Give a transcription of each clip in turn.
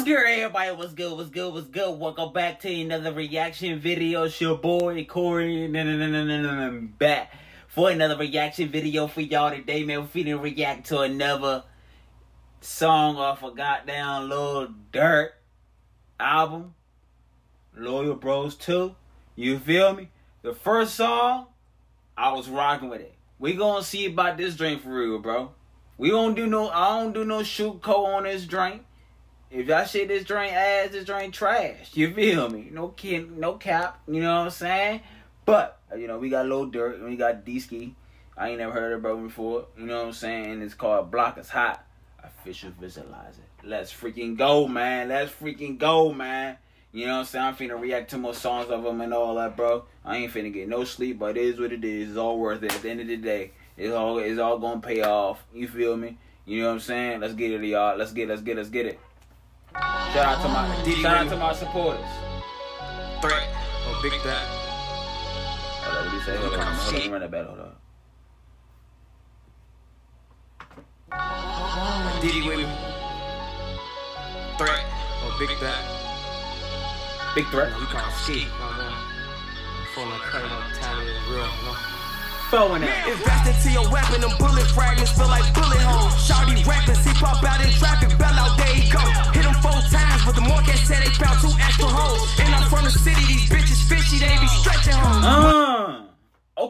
What's good, everybody? What's good? What's good? What's good? Welcome back to another reaction video. It's your boy Cory, and I'm back for another reaction video for y'all today, man. We're finna react to another song off a goddamn Lil Durk album, Loyal Bros 2. You feel me? The first song, I was rocking with it. We gonna see about this drink for real, bro. We don't do no, I don't do no shoot co on this drink. If y'all shit this drink ass, this drink trash. You feel me? No kid, no cap. You know what I'm saying? But you know we got Lil Durk, we got Deeski. I ain't never heard of bro before. You know what I'm saying? It's called Block is Hot. Official visualizer. Let's freaking go, man. Let's freaking go, man. You know what I'm saying? I'm finna react to more songs of them and all that, bro. I ain't finna get no sleep, but it is what it is. It's all worth it. At the end of the day, it's all it's all gonna pay off. You feel me? You know what I'm saying? Let's get it, y'all. Let's get, let's get, let's get it. Shout out to my Diddy shout out to my supporters. Threat oh, or Big Threat. Hold on, what do you say? Hold on, hold on, let me run that back. Hold on. Diddy with me. Threat or Big Threat. Big threat. We call ski. Full of cutting up time is real. No? Throwing it. Invest into your weapon, them bullet fragments feel like bullet holes.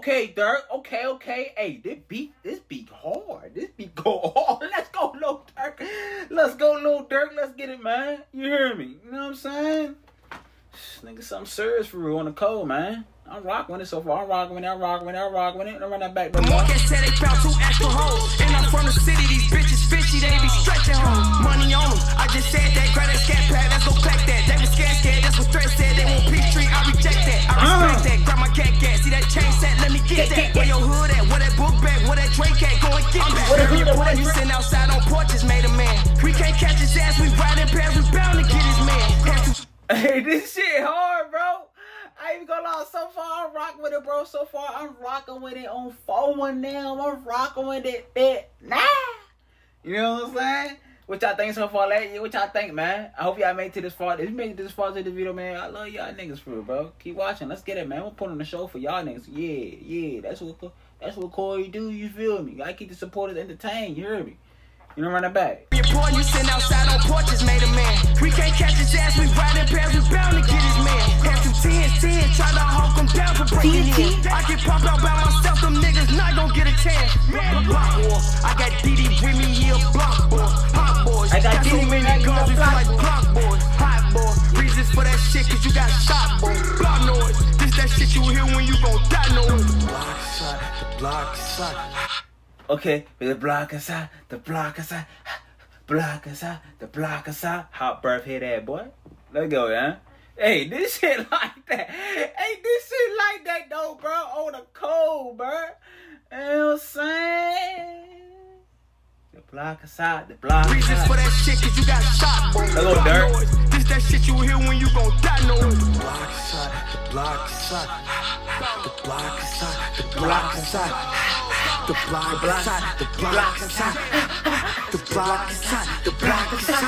Okay, Durk. Okay, okay. Hey, this beat, this beat hard. This beat go hard. Let's go, Lil Durk. Let's go, Lil Durk. Let's get it, man. You hear me? You know what I'm saying? Nigga, something serious for real on the cold, man. I'm rocking with it so far. I'm rocking with it. I'm rocking with it. I'm rocking with it. I'm run that back. The Marquez said they found two extra holes. And I'm from the city, these bitches get that. Where your hood at, where that book bag, where that Drake at, go and get that. Where the hood at, where that You sitting outside on porches, made a man. We can't catch his ass, we riding past, we bound to get his man. Hey, this shit hard, bro. I ain't gonna lie. So far, I'm rocking with it, bro. So far, I'm rocking with it on phone now. I'm rocking with it, bit nah. You know what I'm saying? What y'all think so far, lady? What y'all think, man? I hope y'all made it to this far. If you made it this far to the video, man, I love y'all niggas for real, bro. Keep watching. Let's get it, man. We'll put on the show for y'all niggas. Yeah, yeah. That's what that's what Cory do. You feel me? Gotta keep the supporters entertained. You hear me? You know, run it back. Your boy, you sitting outside on porches, made a man. We can't catch his ass, we riding past, we bound to get his man. Have some 10, 10, try to hawk him down for breaking in. I get popped out by myself, them niggas not gonna get a chance. Block war, I got DD with me, he a block boy. Hot boys, I got me, many guns, we feel like boy. block boys. Hot boy, reasons for that shit, cause you got shot, boy. Block noise, this that shit you hear when you gon' die, noise. Block shot. The block shot. Okay, the block aside, the block block aside, the block aside. Hot birth hit that boy. Let's go, yeah. Hey, this shit like that. Hey, this shit like that though, bro. On the cold, bro. The block aside, the block Reasons for that shit, cause you got shot, boy. Hello, Block Durk. noise, This that shit you hear when you gon' die, noise. Block shot. The block shot. The block shot. The block shot. The block shot. The block shot. The block shot. The block shot.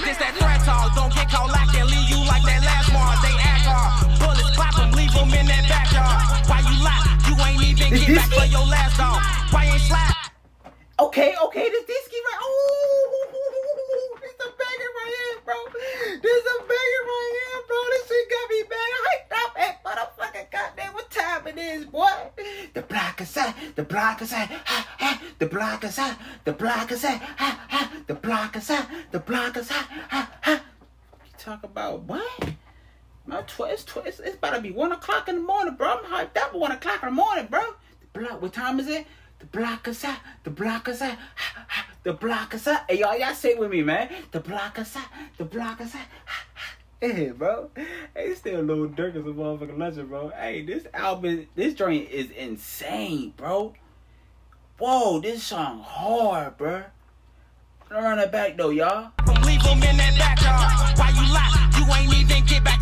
This that threat talk, don't get caught lacking, leave you like that last one. They act hard, bullets pop 'em, leave 'em in that backyard. Why you lie? You ain't even get back for your last dog. Why ain't slap? Okay, okay, this key right. Ooh, this a banger right here, bro. This a banger right here, bro. This shit got me bad. hyped up at motherfucking goddamn what time it is, boy. The block is out, the block is out, ha, ha, the block is out, the block is out, ha, ha, the block is out, the block is out, ha, ha. You talk about what? My tw- it's, tw- it's, it's about to be one o'clock in the morning, bro. I'm hyped up at one o'clock in the morning, bro. The block, what time is it? The block is out. The block is out. The block is out. Hey, y'all, y'all say it with me, man. The block is out. The block is out. Hey, bro. Hey, still Lil Durk is a motherfucking legend, bro. Hey, this album, this joint is insane, bro. Whoa, this song hard, bro. Run it back though, y'all. Leave 'em in that backyard. Why you lie? You ain't even get back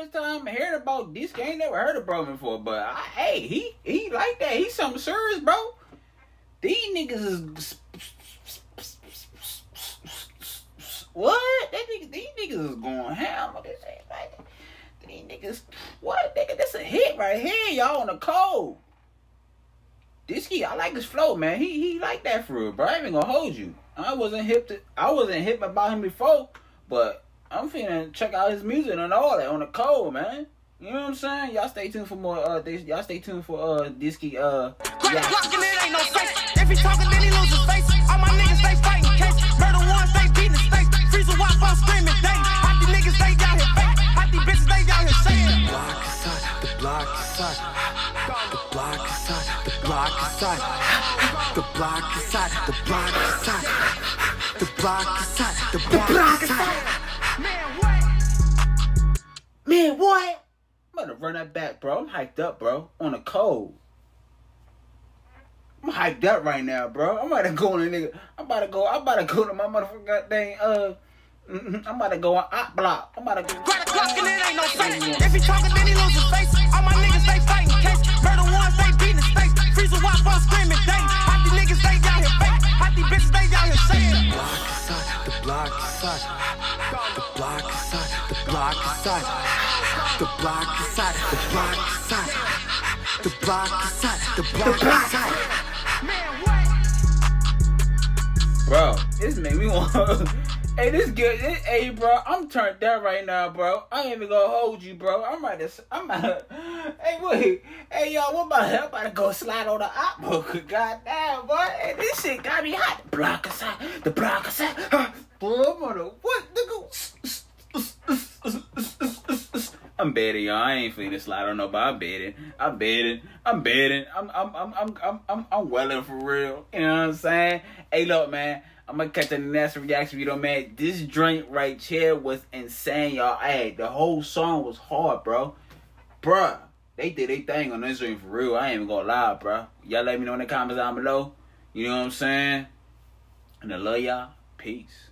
first time hearing about this. Ain't never heard of bro before, but I, hey, he he like that. He's something serious, bro. These niggas is what? These niggas is going ham. This ain't these niggas. What nigga? This a hit right here, y'all on the cold. This I like his flow, man. He he like that for real, bro. I ain't gonna hold you. I wasn't hip to I wasn't hip about him before, but I'm finna check out his music and all that on the cold, man. You know what I'm saying? Y'all stay tuned for more uh this y'all stay tuned for uh Deeski uh Crack yeah. clock it ain't no face. If he talking, then he lose face. All my niggas, they fighting case. Murder ones, they beating the state. Freeze a I'm screaming day. Half these niggas, they out here fake. Half these bitches, they out here saying. block is hot, the block is hot. The block is hot, the block is hot. The block is hot, the block is hot. The block is hot, the block is hot. Man, what? Man, what? I'm gonna run that back, bro. I'm hyped up, bro. On a cold. I'm hyped up right now, bro. I'm about to go on a nigga. I'm about to go. I'm about to go to my motherfucking thing. Uh, I'm about to go on op block. I'm about to go. Crack clock and it ain't no face. If he talking, then he lose his face. Is hot, the block is hot. The block is hot, the block is hot. The block is hot, the block is hot. Man, what? Bro, this made me want. hey, this good. This, hey, bro, I'm turned down right now, bro. I ain't even gonna hold you, bro. I'm about to. I'm about to. Hey, wait. Hey, y'all, what about? I'm about to go slide on the op book. God damn, boy. Hey, this shit got me hot. The block is hot. The block is hot. Huh. Boy, I'm gonna. What? Nigga. I'm betting, y'all. I ain't finna slide on nobody. I'm betting. I'm betting. I'm betting. I'm I'm I'm I'm I'm I'm, I'm welling for real. You know what I'm saying? Hey, look, man. I'm gonna catch the next reaction video, man. This drink right here was insane, y'all. Hey, the whole song was hard, bro. Bruh, they did their thing on this drink for real. I ain't even gonna lie, bro. Y'all let me know in the comments down below. You know what I'm saying? And I love y'all. Peace.